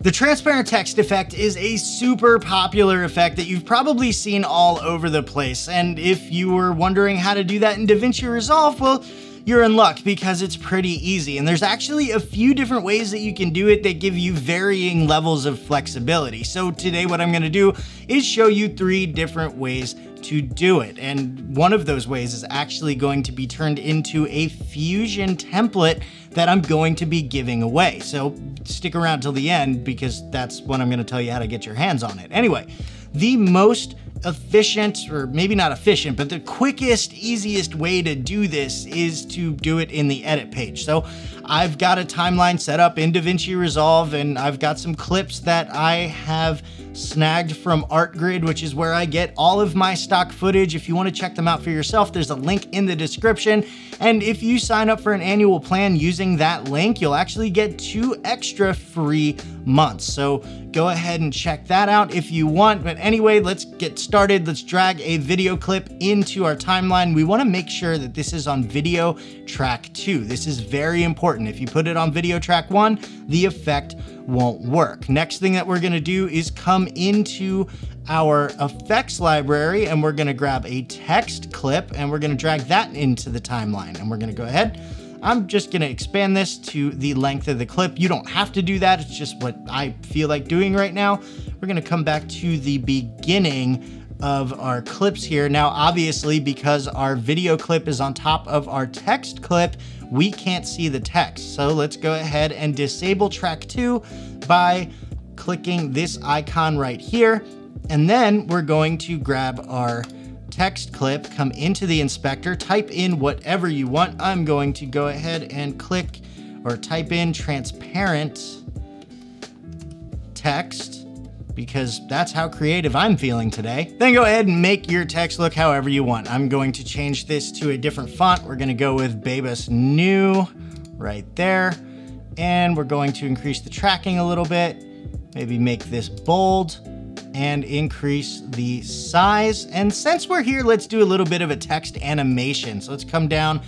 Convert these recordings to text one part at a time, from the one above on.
The transparent text effect is a super popular effect that you've probably seen all over the place. And if you were wondering how to do that in DaVinci Resolve, well, you're in luck because it's pretty easy. And there's actually a few different ways that you can do it that give you varying levels of flexibility. So today what I'm gonna do is show you three different ways to do it. And one of those ways is actually going to be turned into a Fusion template that I'm going to be giving away. So stick around till the end because that's when I'm gonna tell you how to get your hands on it. Anyway, the most efficient, or maybe not efficient, but the quickest, easiest way to do this is to do it in the edit page. So I've got a timeline set up in DaVinci Resolve and I've got some clips that I have snagged from ArtGrid, which is where I get all of my stock footage. If you wanna check them out for yourself, there's a link in the description. And if you sign up for an annual plan using that link, you'll actually get two extra free months. So go ahead and check that out if you want. But anyway, let's get started. Let's drag a video clip into our timeline. We wanna make sure that this is on video track two. This is very important. If you put it on video track one, the effect won't work. Next thing that we're gonna do is come into our effects library and we're gonna grab a text clip and we're gonna drag that into the timeline. And we're gonna go ahead. I'm just gonna expand this to the length of the clip. You don't have to do that. It's just what I feel like doing right now. We're gonna come back to the beginning of our clips here. Now, obviously, because our video clip is on top of our text clip, we can't see the text. So let's go ahead and disable track two by clicking this icon right here. And then we're going to grab our text clip, come into the inspector, type in whatever you want. I'm going to go ahead and click or type in transparent text because that's how creative I'm feeling today. Then go ahead and make your text look however you want. I'm going to change this to a different font. We're gonna go with Bebas Neue right there. And we're going to increase the tracking a little bit, maybe make this bold and increase the size. And since we're here, let's do a little bit of a text animation. So let's come down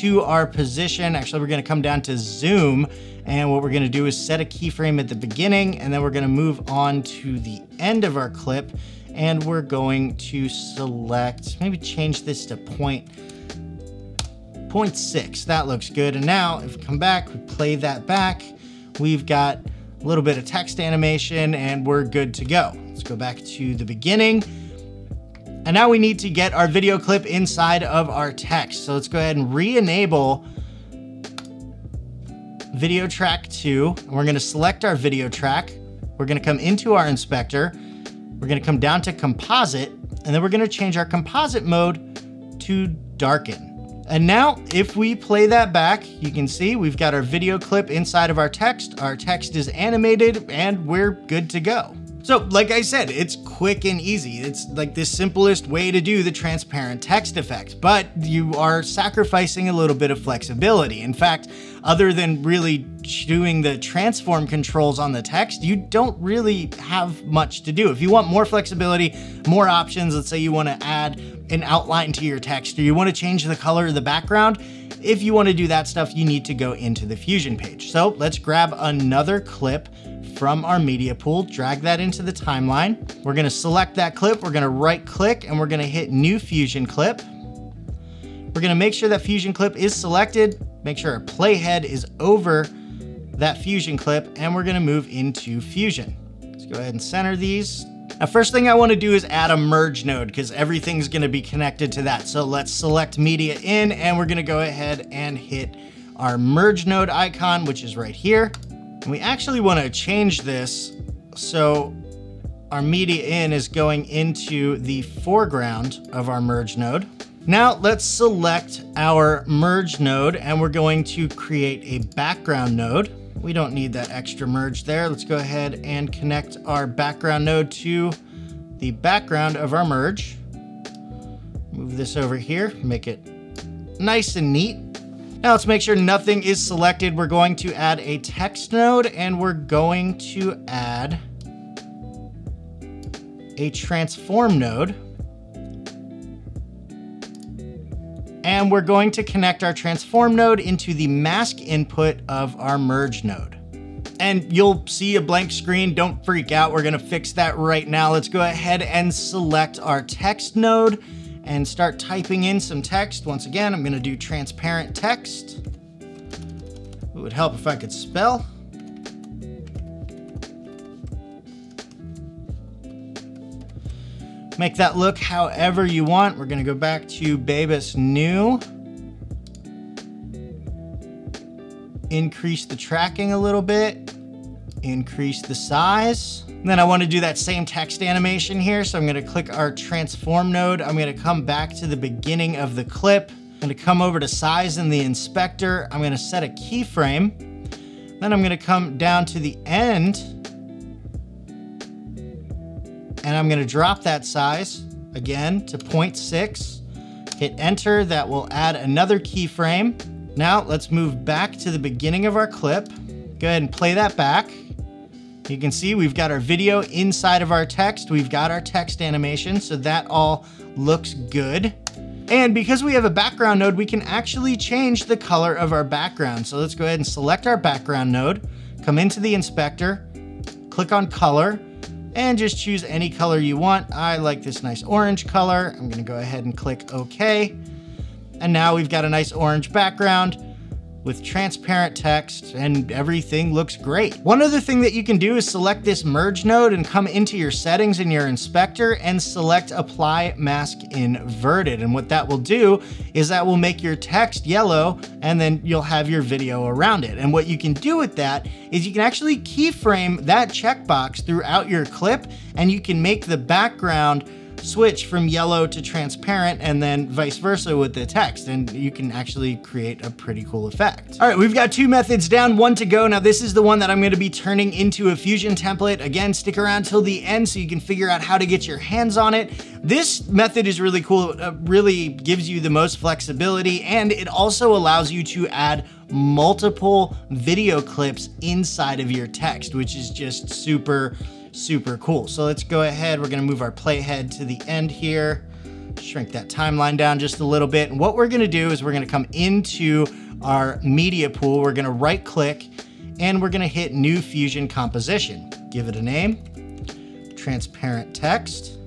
to our position. Actually, we're gonna come down to zoom and what we're gonna do is set a keyframe at the beginning and then we're gonna move on to the end of our clip and we're going to select, maybe change this to point, point six. That looks good. And now if we come back, we play that back, we've got a little bit of text animation and we're good to go. Let's go back to the beginning. And now we need to get our video clip inside of our text. So let's go ahead and re-enable video track two. And we're gonna select our video track. We're gonna come into our inspector. We're gonna come down to composite, and then we're gonna change our composite mode to darken. And now if we play that back, you can see we've got our video clip inside of our text. Our text is animated and we're good to go. So like I said, it's quick and easy. It's like the simplest way to do the transparent text effect, but you are sacrificing a little bit of flexibility. In fact, other than really doing the transform controls on the text, you don't really have much to do. If you want more flexibility, more options, let's say you wanna add an outline to your text or you wanna change the color of the background, if you wanna do that stuff, you need to go into the Fusion page. So let's grab another clip from our media pool, drag that into the timeline. We're gonna select that clip, we're gonna right click and we're gonna hit new Fusion clip. We're gonna make sure that Fusion clip is selected, make sure our playhead is over that Fusion clip, and we're gonna move into Fusion. Let's go ahead and center these. Now, first thing I wanna do is add a merge node because everything's gonna be connected to that. So let's select media in and we're gonna go ahead and hit our merge node icon, which is right here. And we actually want to change this so our media in is going into the foreground of our merge node. Now let's select our merge node and we're going to create a background node. We don't need that extra merge there. Let's go ahead and connect our background node to the background of our merge. Move this over here, make it nice and neat. Now let's make sure nothing is selected. We're going to add a text node and we're going to add a transform node. And we're going to connect our transform node into the mask input of our merge node. and you'll see a blank screen. Don't freak out. We're gonna fix that right now. Let's go ahead and select our text node and start typing in some text. Once again, I'm gonna do transparent text. It would help if I could spell. Make that look however you want. We're gonna go back to Bebas Neue. Increase the tracking a little bit. Increase the size. And then I wanna do that same text animation here. So I'm gonna click our transform node. I'm gonna come back to the beginning of the clip. I'm gonna come over to size in the inspector. I'm gonna set a keyframe. Then I'm gonna come down to the end and I'm gonna drop that size again to 0.6. Hit enter, that will add another keyframe. Now let's move back to the beginning of our clip. Go ahead and play that back. You can see we've got our video inside of our text. We've got our text animation, so that all looks good. And because we have a background node, we can actually change the color of our background. So let's go ahead and select our background node, come into the inspector, click on color, and just choose any color you want. I like this nice orange color. I'm gonna go ahead and click OK. And now we've got a nice orange background with transparent text and everything looks great. One other thing that you can do is select this merge node and come into your settings in your inspector and select apply mask inverted. And what that will do is that will make your text yellow and then you'll have your video around it. And what you can do with that is you can actually keyframe that checkbox throughout your clip and you can make the background switch from yellow to transparent and then vice versa with the text and you can actually create a pretty cool effect. All right, we've got two methods down, one to go. Now this is the one that I'm gonna be turning into a Fusion template. Again, stick around till the end so you can figure out how to get your hands on it. This method is really cool. It uh, really gives you the most flexibility and it also allows you to add multiple video clips inside of your text, which is just super, super cool. So let's go ahead. We're gonna move our playhead to the end here, shrink that timeline down just a little bit. And what we're gonna do is we're gonna come into our media pool. We're gonna right click and we're gonna hit new fusion composition. Give it a name, transparent text,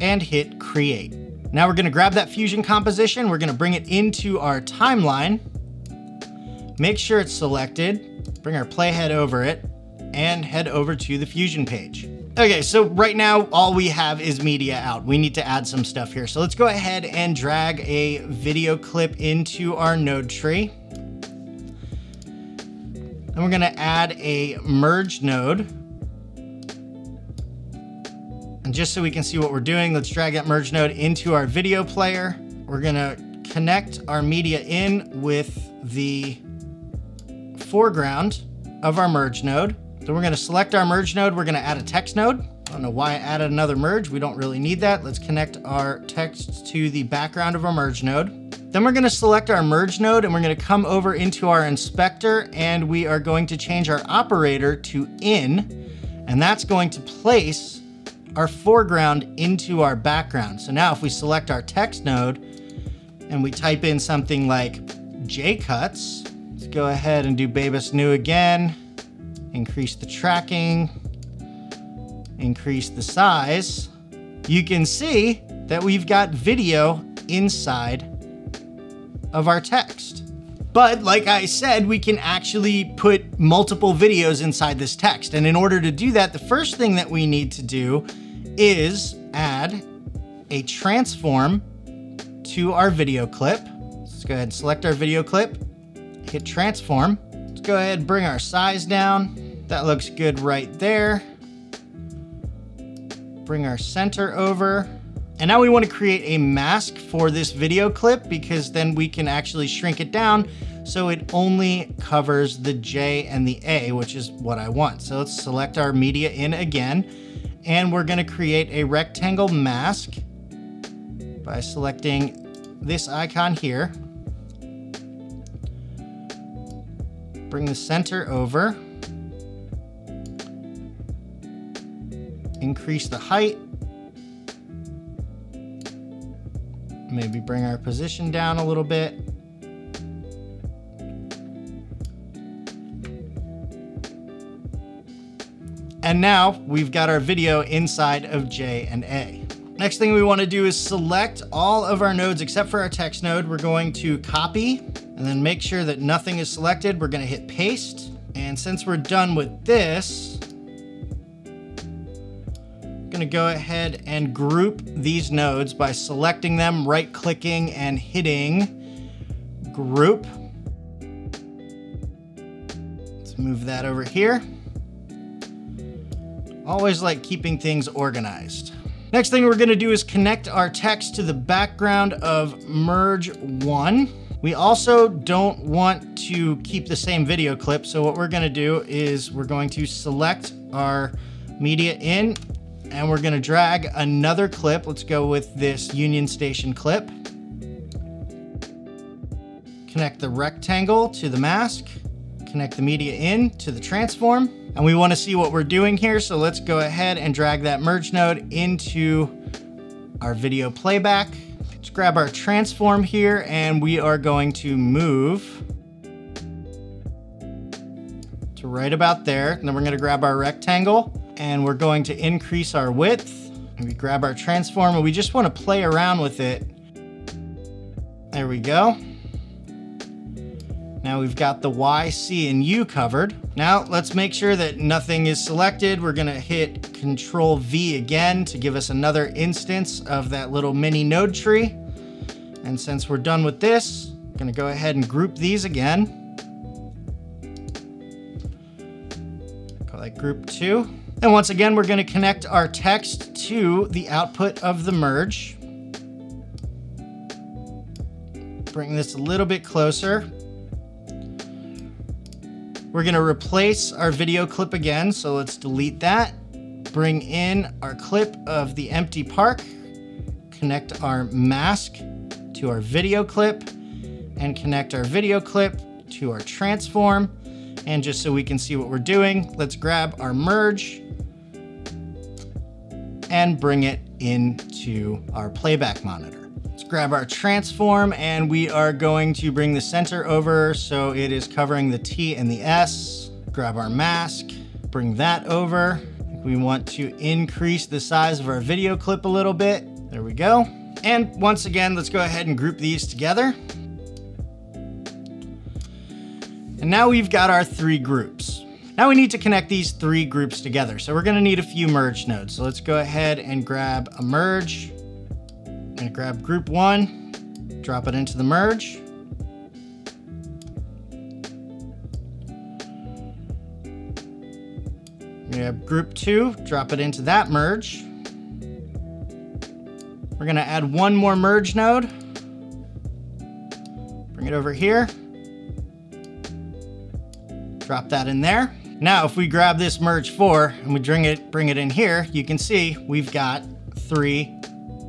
and hit create. Now we're gonna grab that fusion composition, we're gonna bring it into our timeline, make sure it's selected, bring our playhead over it, and head over to the Fusion page. Okay, so right now all we have is media out. We need to add some stuff here. So let's go ahead and drag a video clip into our node tree. And we're gonna add a merge node. And just so we can see what we're doing, let's drag that merge node into our video player. We're gonna connect our media in with the foreground of our merge node. Then we're gonna select our merge node. We're gonna add a text node. I don't know why I added another merge. We don't really need that. Let's connect our text to the background of our merge node. Then we're gonna select our merge node and we're gonna come over into our inspector and we are going to change our operator to in, and that's going to place our foreground into our background. So now if we select our text node and we type in something like JCuts, let's go ahead and do Bebas Neue again increase the tracking, increase the size, you can see that we've got video inside of our text. But like I said, we can actually put multiple videos inside this text. And in order to do that, the first thing that we need to do is add a transform to our video clip. Let's go ahead and select our video clip, hit transform. Go ahead and bring our size down. That looks good right there. Bring our center over. And now we want to create a mask for this video clip because then we can actually shrink it down so it only covers the J and the A, which is what I want. So let's select our media in again, and we're gonna create a rectangle mask by selecting this icon here. Bring the center over. increase the height. Maybe bring our position down a little bit. And now we've got our video inside of J and A. Next thing we wanna do is select all of our nodes except for our text node. We're going to copy and then make sure that nothing is selected. We're gonna hit paste. And since we're done with this, I'm gonna go ahead and group these nodes by selecting them, right clicking and hitting group. Let's move that over here. Always like keeping things organized. Next thing we're gonna do is connect our text to the background of merge one. We also don't want to keep the same video clip, so what we're gonna do is we're going to select our media in and we're gonna drag another clip. Let's go with this Union Station clip. Connect the rectangle to the mask, connect the media in to the transform, and we wanna see what we're doing here, so let's go ahead and drag that merge node into our video playback. Let's grab our transform here and we are going to move to right about there. And then we're gonna grab our rectangle and we're going to increase our width. And we grab our transform and we just wanna play around with it. There we go. Now we've got the Y, C, and U covered. Now let's make sure that nothing is selected. We're gonna hit Control V again to give us another instance of that little mini node tree. And since we're done with this, I'm gonna go ahead and group these again. Call that group two. And once again, we're gonna connect our text to the output of the merge. Bring this a little bit closer. We're gonna replace our video clip again, so let's delete that. Bring in our clip of the empty park, connect our mask to our video clip, and connect our video clip to our transform. And just so we can see what we're doing, let's grab our merge and bring it into our playback monitor. Let's grab our transform and we are going to bring the center over so it is covering the T and the S. Grab our mask, bring that over. We want to increase the size of our video clip a little bit. There we go. And once again, let's go ahead and group these together. And now we've got our three groups. Now we need to connect these three groups together. So we're gonna need a few merge nodes. So let's go ahead and grab a merge. And grab group one, drop it into the merge. Have group two, drop it into that merge. We're gonna add one more merge node. Bring it over here. Drop that in there. Now, if we grab this merge four and we bring it, bring it in here, you can see we've got three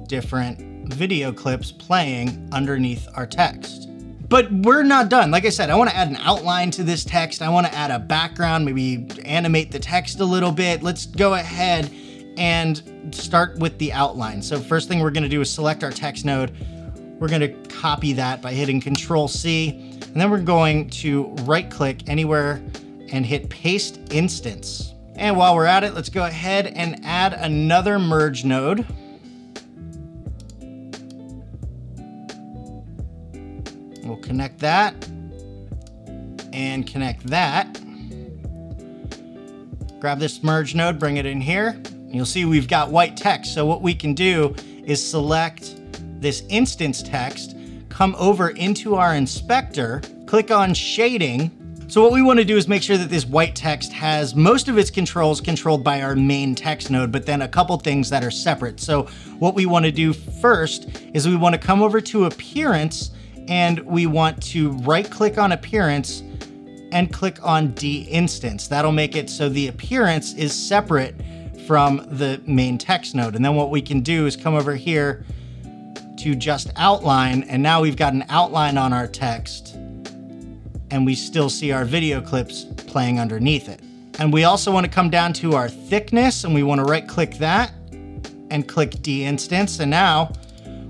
different video clips playing underneath our text. But we're not done. Like I said, I wanna add an outline to this text. I wanna add a background, maybe animate the text a little bit. Let's go ahead and start with the outline. So first thing we're gonna do is select our text node. We're gonna copy that by hitting Control C, and then we're going to right click anywhere and hit paste instance. And while we're at it, let's go ahead and add another merge node. Connect that and connect that. Grab this merge node, bring it in here. You'll see we've got white text. So what we can do is select this instance text, come over into our inspector, click on shading. So what we wanna do is make sure that this white text has most of its controls controlled by our main text node, but then a couple things that are separate. So what we wanna do first is we wanna come over to appearance and we want to right click on appearance and click on de-instance. That'll make it so the appearance is separate from the main text node. And then what we can do is come over here to just outline, and now we've got an outline on our text, and we still see our video clips playing underneath it. And we also wanna come down to our thickness, and we wanna right click that, and click de-instance, and now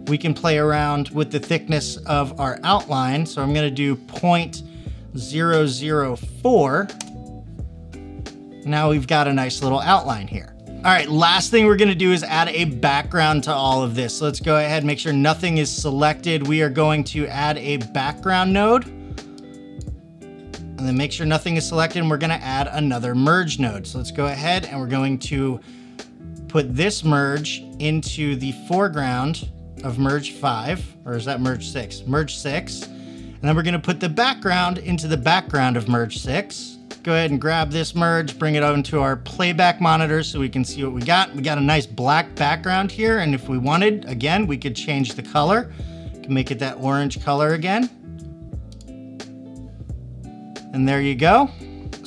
we can play around with the thickness of our outline. So I'm gonna do 0.004, Now we've got a nice little outline here. All right, last thing we're gonna do is add a background to all of this. So Let's go ahead, and make sure nothing is selected. We are going to add a background node and then make sure nothing is selected and we're gonna add another merge node. So let's go ahead and we're going to put this merge into the foreground of merge five, or is that merge six? Merge six. And then we're gonna put the background into the background of merge six go ahead and grab this merge, bring it onto our playback monitor so we can see what we got. We got a nice black background here, and if we wanted, again, we could change the color. Can make it that orange color again. And there you go.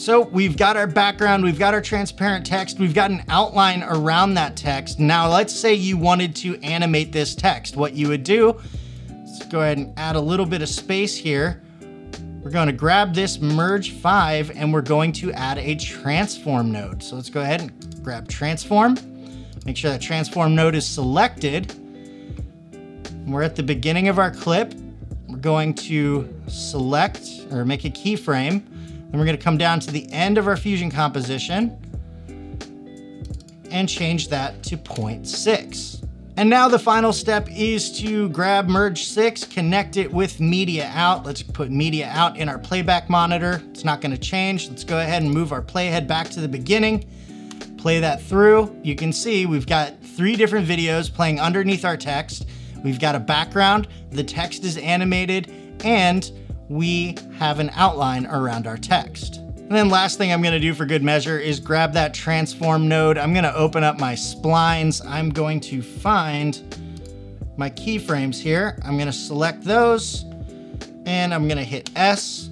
So we've got our background, we've got our transparent text, we've got an outline around that text. Now let's say you wanted to animate this text. What you would do, let's go ahead and add a little bit of space here. We're going to grab this merge 5 and we're going to add a transform node. So let's go ahead and grab transform. Make sure that transform node is selected. We're at the beginning of our clip. We're going to select or make a keyframe. Then we're going to come down to the end of our fusion composition and change that to 0.6. And now the final step is to grab merge six, connect it with media out. Let's put media out in our playback monitor. It's not gonna change. Let's go ahead and move our playhead back to the beginning. Play that through. You can see we've got three different videos playing underneath our text. We've got a background, the text is animated, and we have an outline around our text. And then last thing I'm gonna do for good measure is grab that transform node. I'm gonna open up my splines. I'm going to find my keyframes here. I'm gonna select those and I'm gonna hit S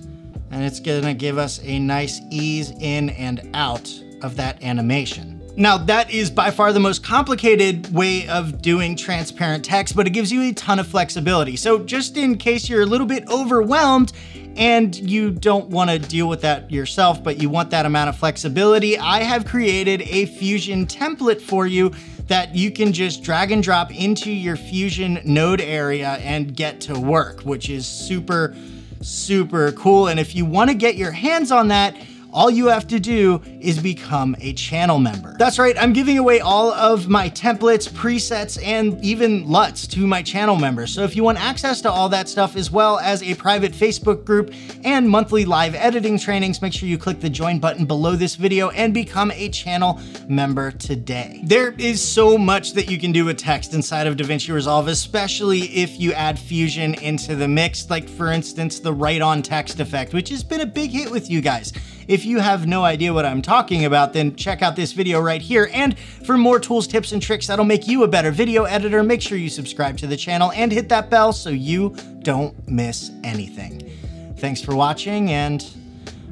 and it's gonna give us a nice ease in and out of that animation. Now that is by far the most complicated way of doing transparent text, but it gives you a ton of flexibility. So just in case you're a little bit overwhelmed and you don't want to deal with that yourself, but you want that amount of flexibility, I have created a Fusion template for you that you can just drag and drop into your Fusion node area and get to work, which is super, super cool. And if you want to get your hands on that, all you have to do is become a channel member. That's right, I'm giving away all of my templates, presets, and even LUTs to my channel members. So if you want access to all that stuff as well as a private Facebook group and monthly live editing trainings, make sure you click the join button below this video and become a channel member today. There is so much that you can do with text inside of DaVinci Resolve, especially if you add Fusion into the mix, like for instance, the write on text effect, which has been a big hit with you guys. If you have no idea what I'm talking about, then check out this video right here. And for more tools, tips, and tricks that'll make you a better video editor, make sure you subscribe to the channel and hit that bell so you don't miss anything. Thanks for watching, and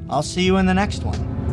I'll see you in the next one.